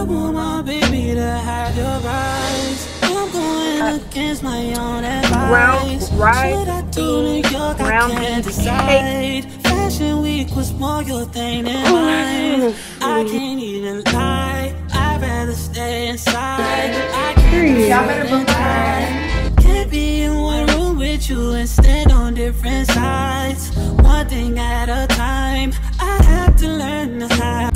I want my baby to have your eyes. I'm going uh, against my own advice. right, Should I do New York? round I can't decide. Fashion week was more your thing than mine. I can't even lie. I'd rather stay inside. I can't Y'all better. Can't be in one room with you and stand on different sides. One thing at a time. I have to learn to hide.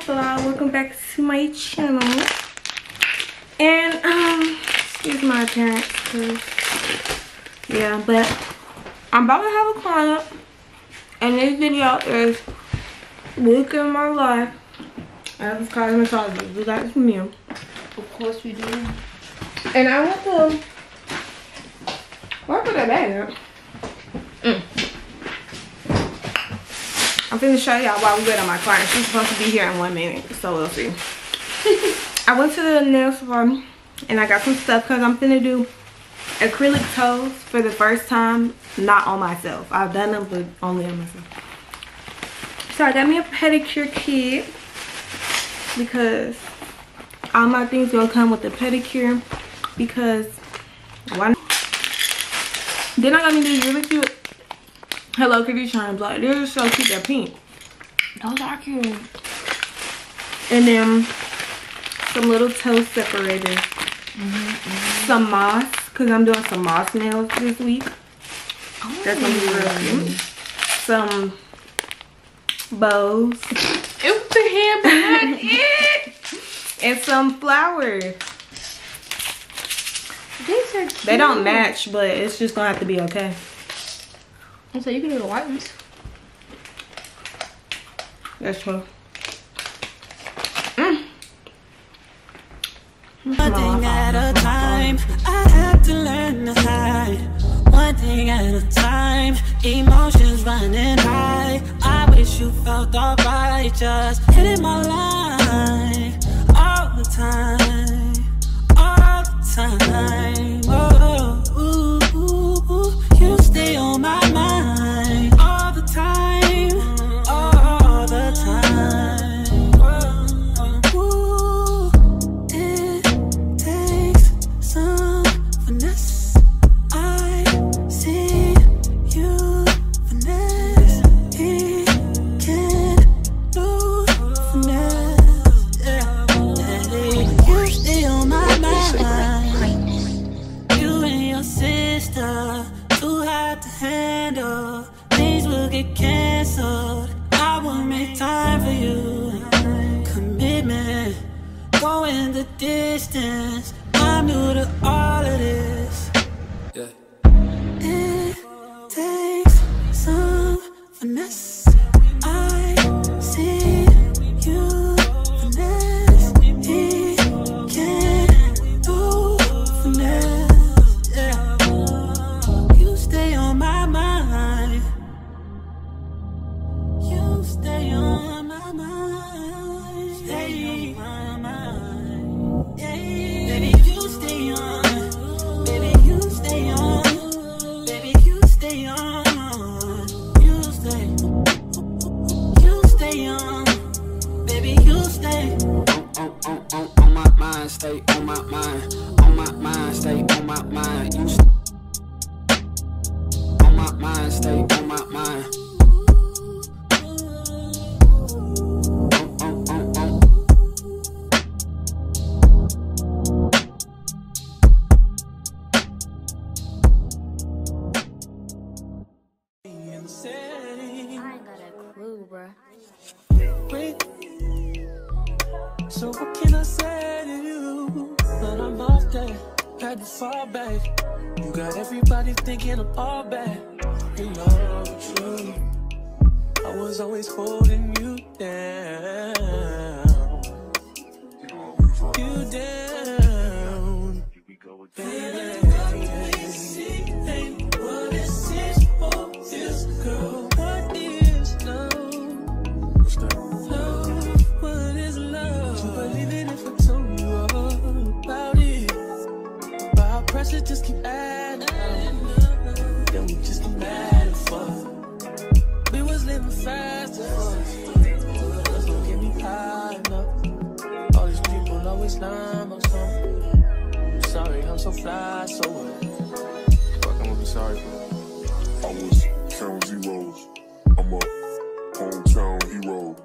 Vlog, welcome back to my channel. And um, excuse my appearance, yeah, but I'm about to have a client, and this video is week in my life as a cosmetologist. We got from you. Of course we do. And I want to. Where put that bag at? Mm. I'm finna show y'all why we wait on my client. She's supposed to be here in one minute, so we'll see. I went to the nail salon and I got some stuff because I'm finna do acrylic toes for the first time, not on myself. I've done them, but only on myself. So I got me a pedicure kit because all my things gonna come with the pedicure because why not? Then I got me these really cute Hello Kitty charms. Like they're so cute. They're pink. Those are cute. And then some little toe separators. Mm-hmm, some moss because I'm doing some moss nails this week. That's gonna be real oh. cute. Some bows. It the hair behind it. and some flowers. These are cute. They don't match, but it's just gonna have to be okay. And so you can do the white ones. That's true. One thing at a time. I have to learn to hide. One thing at a time. Emotions running high. I wish you felt alright. Just hitting my line all the time. All the time. To fall back. You got everybody thinking I'm all bad. You know the truth. I was always holding you down. It just keep adding up. Then we just get mad and fuck. We was living fast as fuck. Just don't get me high enough. All these people always lying about something. I'm sorry, I'm so fly, so what? Fuck, I'm gonna be sorry for. I was counting zeros. I'm a hometown hero.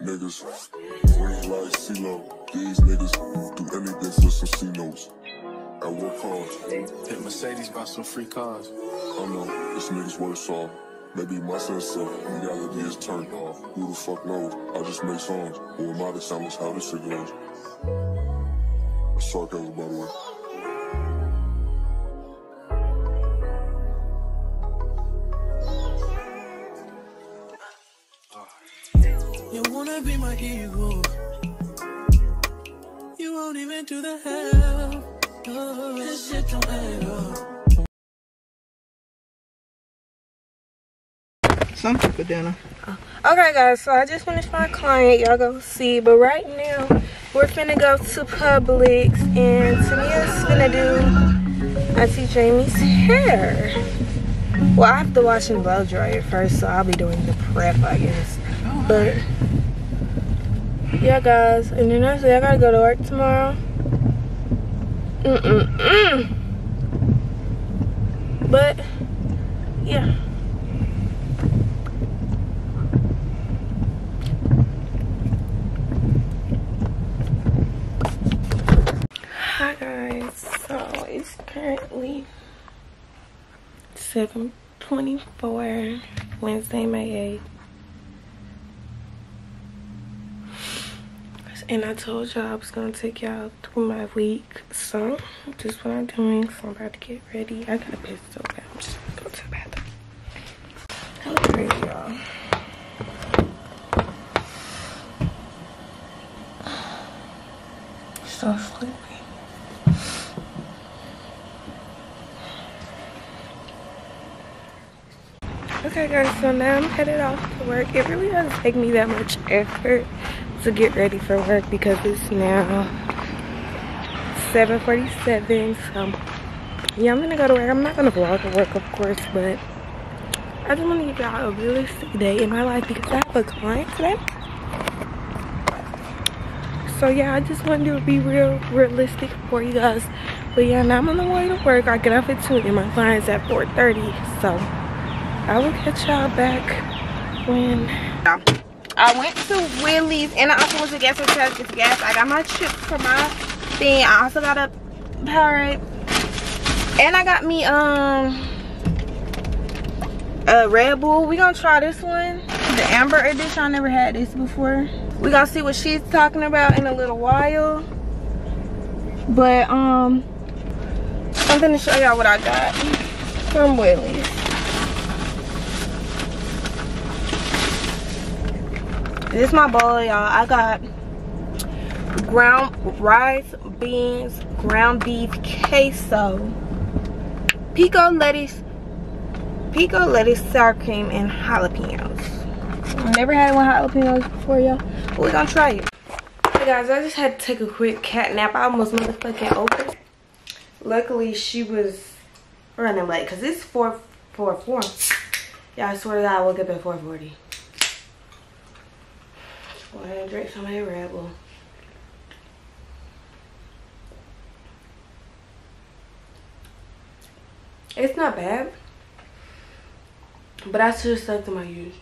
Niggas, green like CeeLo. These niggas do anything for some C notes. I work hard. Hit Mercedes, bought some free cars. I know this nigga's worse off. Maybe my sense of reality is turned off. Who the fuck knows? I just make songs. Who am I to tell us how this shit goes? That's sarcasm, by the way. You wanna be my hero. You won't even do the hell. Oh, this shit don't add up. Some people dinner. Okay, guys, so I just finished my client. Y'all go see. But right now, we're finna go to Publix, and Tamia's finna do Auntie Jamie's hair. Well, I have to wash and blow dry it first, so I'll be doing the prep, I guess. But yeah, guys, and then actually I gotta go to work tomorrow. Mm mm mm. But yeah. Hi guys, so it's currently 7.24 Wednesday, May 8th. And I told y'all I was gonna take y'all through my week. So this is what I'm doing. So I'm about to get ready. I gotta piss so bad. I'm just gonna go to the bathroom. I look crazy, y'all. So sleepy. Okay guys, so now I'm headed off to work. It really doesn't take me that much effort to get ready for work because it's now 7.47. So yeah, I'm gonna go to work. I'm not gonna vlog at work of course, but I just wanna give y'all a realistic day in my life because I have a client today. So yeah, I just wanted to be real realistic for you guys. But yeah, now I'm on the way to work. I get off at 2 and my client's at 4.30. So I will catch y'all back when I went to Willy's and I also went to gas station to get gas. I got my chips for my thing. I also got a Powerade. And I got me um a Red Bull. We gonna try this one. The Amber Edition. I never had this before. We gonna see what she's talking about in a little while. But um I'm gonna show y'all what I got from Willy's. This is my bowl, y'all. I got ground rice, beans, ground beef, queso, pico lettuce, pico lettuce, sour cream, and jalapenos. Never had one jalapenos before, y'all. But we're gonna try it. Hey guys, I just had to take a quick cat nap. I almost motherfucking opened. Luckily, she was running late because it's 4 4 4. Yeah, I swear God, I woke up at 440. Go ahead and drink some of that Red Bull. It's not bad. But I should have stuck to my use.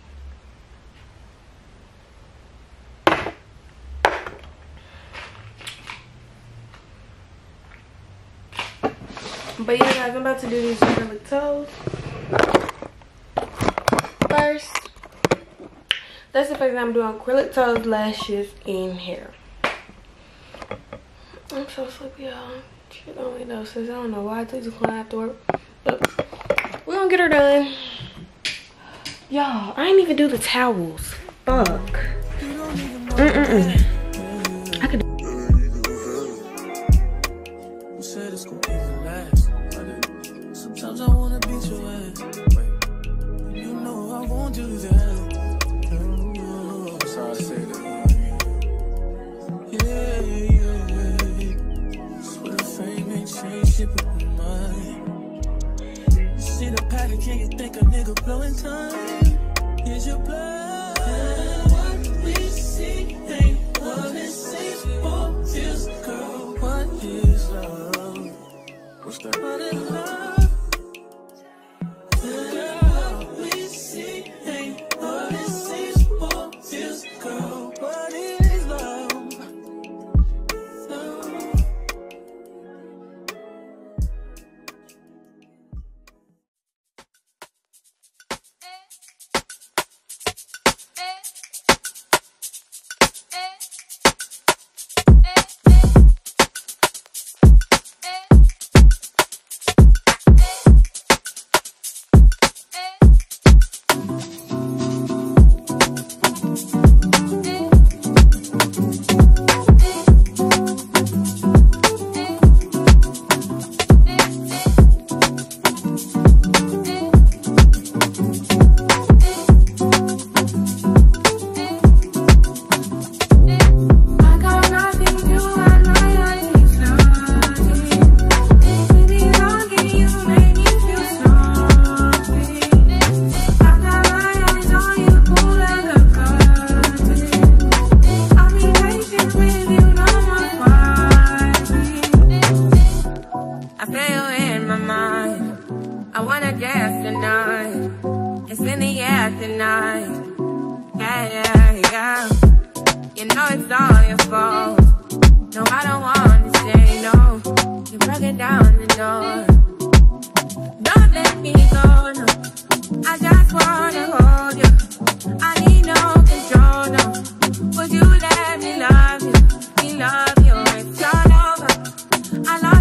But yeah guys, I'm about to do these acrylic toes. First, that's the first I'm doing acrylic toes, lashes, and hair. I'm so sleepy, y'all. She only knows since I don't know why the client after work. But we're gonna get her done. Y'all, I ain't even do the towels. Fuck. Mm-mm-mm. I matter, can you think a nigga blowing time? Is your blood? What we see ain't what it seems for this girl. What is love? What's that? What is love? I feel in my mind. I wanna guess tonight. It's in the air tonight. Yeah, yeah, yeah. You know it's all your fault. No, I don't want to say no. You're breaking down the door. Don't let me go, no. I just wanna hold you. I need no control, no. Would you let me love you? Me love you, it's all over. I love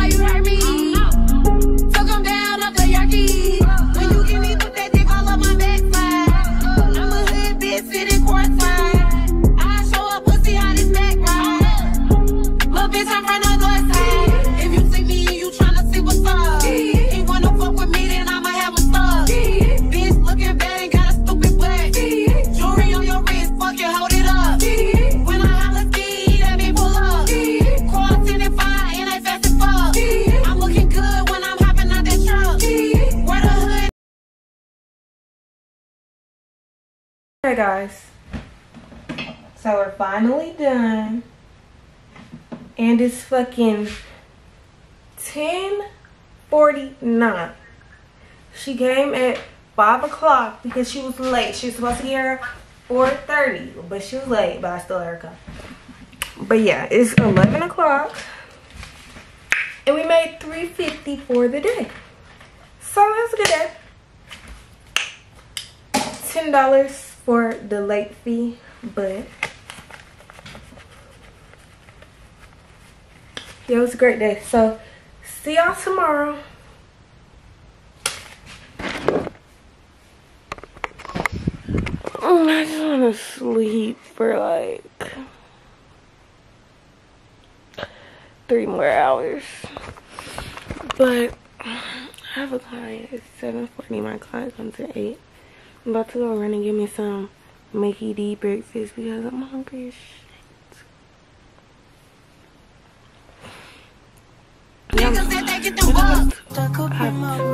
why you hurt me? finally done. And it's fucking 10.49. She came at 5 o'clock because she was late. She was supposed to get her 4.30, but she was late, but I still her come. But yeah, it's 11 o'clock. And we made 350 for the day. So that's was a good day. $10 for the late fee, but yeah, it was a great day. So, see y'all tomorrow. Oh, I just want to sleep for like three more hours. But I have a client. It's 7.40. My client comes at 8. I'm about to go run and get me some Mickey D breakfast because I'm hungry 大口喘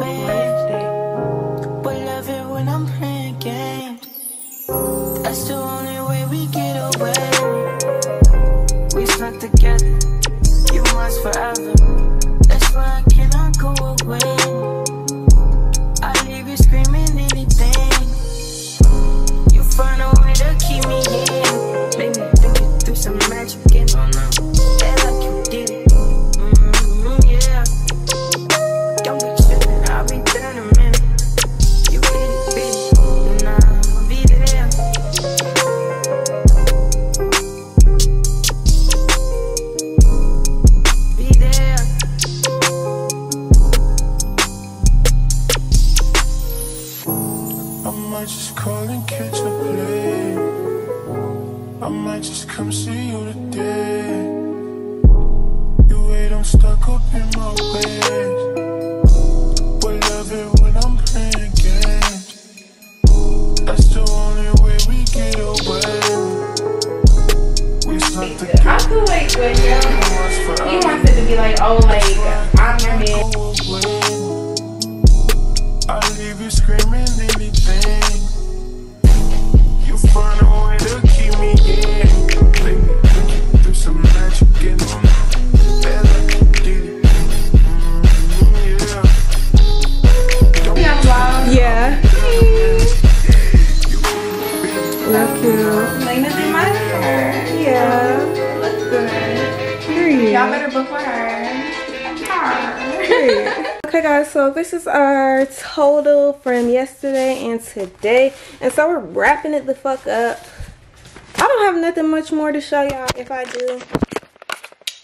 like when you it to be like, oh, like this is our total from yesterday and today. And so we're wrapping it the fuck up. I don't have nothing much more to show y'all. If I do,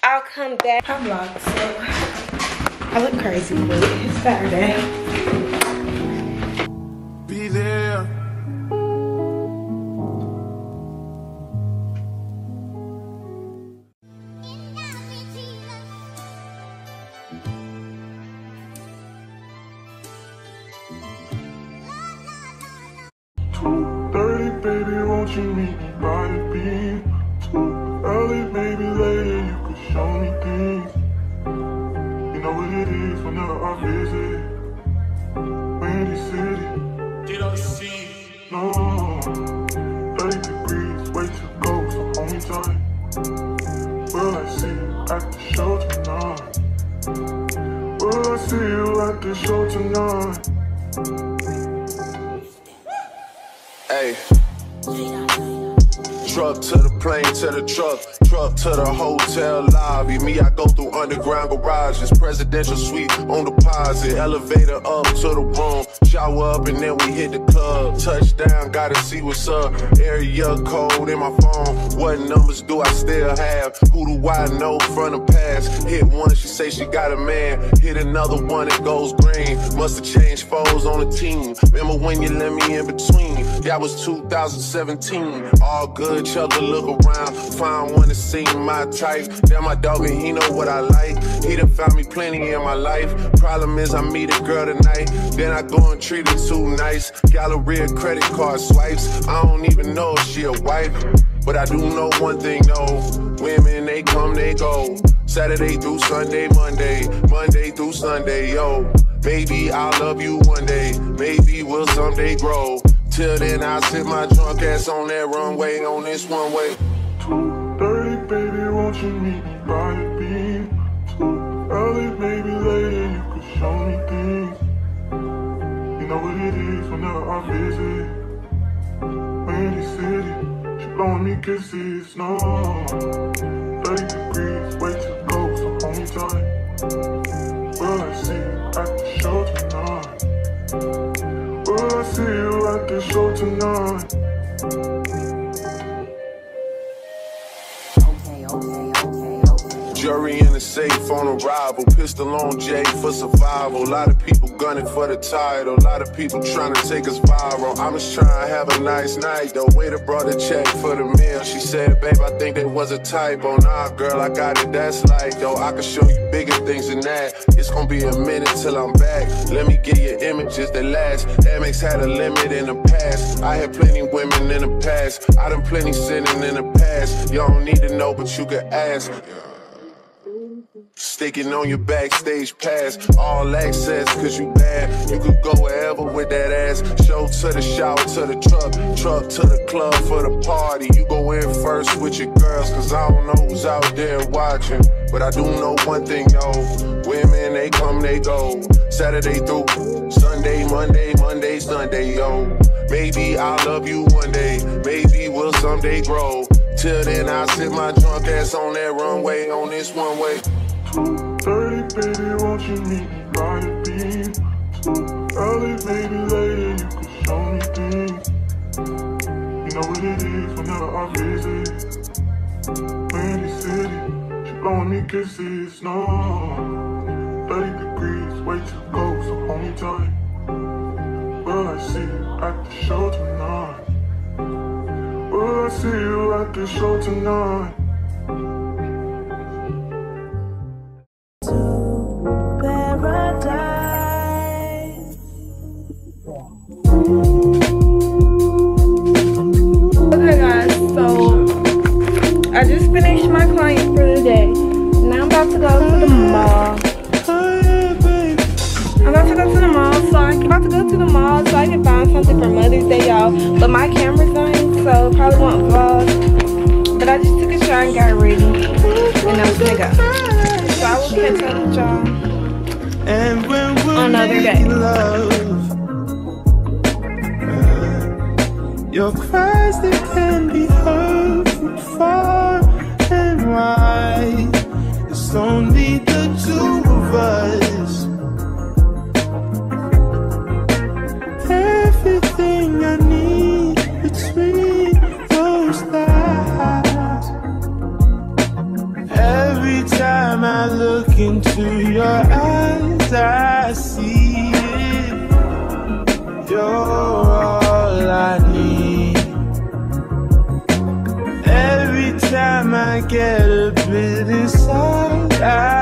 I'll come back. I vlog, so I look crazy, but it's Saturday. Show tonight? Hey. Truck to the plane, to the truck, truck to the hotel lobby. Me, I go through underground garages, presidential suite on deposit, elevator up to the room, shower up and then we hit the club. Touchdown, gotta see what's up. Area code in my phone. What numbers do I still have? Who do I know from the past? Hit one, she say she got a man. Hit another one, it goes green. Must have changed foes on the team. Remember when you let me in between? That was 2017. All good, a look around. Find one to see my type. Then my dog and he know what I like. He done found me plenty in my life. Problem is I meet a girl tonight. Then I go and treat her too nice. Galleria credit card swipes. I don't even know if she a wife. But I do know one thing, no. Women, they come, they go. Saturday through Sunday, Monday. Monday through Sunday, yo. Maybe I'll love you one day. Maybe we'll someday grow. Till then, I'll sit my drunk ass on that runway on this one way. Two thirty, baby, won't you meet me by early, maybe later you could show me things. You know what it is whenever I visit. Windy City, she blowing me kisses, no. 30 degrees, way to go, so hold me tight. Will I see you at the show tonight? Will I see you at the show tonight? Jury in the safe on arrival. Pistol on Jay for survival. A lot of people gunning for the title. A lot of people trying to take us viral. I'm just trying to have a nice night. The waiter brought a check for the meal. She said, babe, I think that was a typo. Nah, girl, I got it. That's like, though, I can show you bigger things than that. It's gonna be a minute till I'm back. Let me get you images that last. Amex had a limit in the past. I had plenty women in the past. I done plenty sinning in the past. Y'all don't need to know, but you can ask. Sticking on your backstage pass, all access, cause you bad. You could go wherever with that ass. Show to the shower, to the truck, truck to the club for the party. You go in first with your girls, cause I don't know who's out there watching. But I do know one thing, though. Women, they come, they go. Saturday through Sunday, Monday, Monday, Sunday, yo. Maybe I'll love you one day, maybe we'll someday grow. Till then, I'll sit my drunk ass on that runway, on this one way. 2.30, baby, won't you meet me by the beam? Too early, maybe later, you could show me things. You know what it is whenever I visit. Windy City, she blowing me kisses, no. 30 degrees, way too cold, so hold me tight. Will I see you at the show tonight? Will I see you at the show tonight? My client for the day. Now I'm about to go to the mall. I'm about to go to the mall, so I'm about to go to the mall so I can find something for Mother's Day, y'all. But my camera's on, so probably won't vlog. But I just took a shower and got ready, and I'm gonna go. So I will catch up with y'all And when we're another day. love, uh, your cries they can be heard from far and wide. It's only the two of us. Everything I need between those thighs. Every time I look into your eyes, I I get a bit inside. I